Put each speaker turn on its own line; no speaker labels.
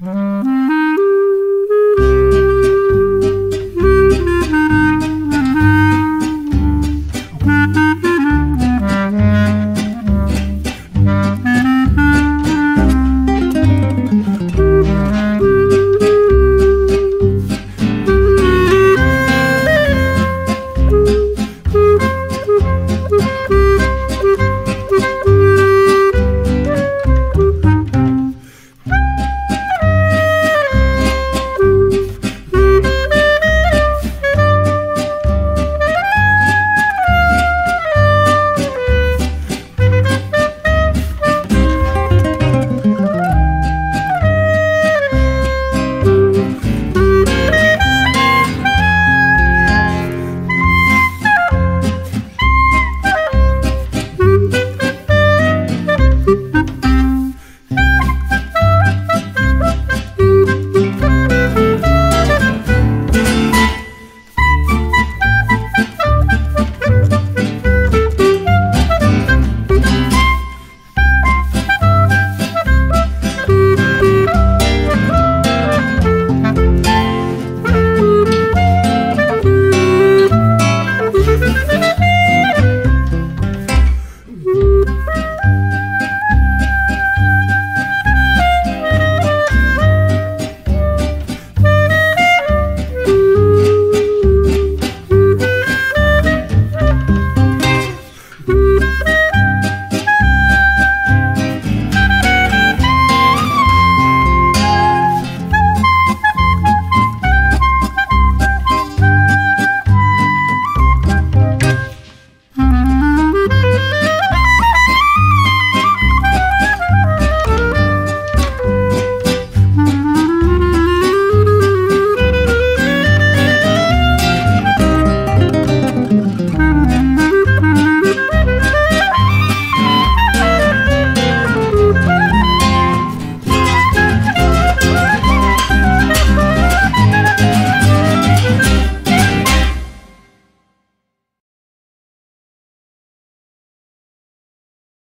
Mm-hmm.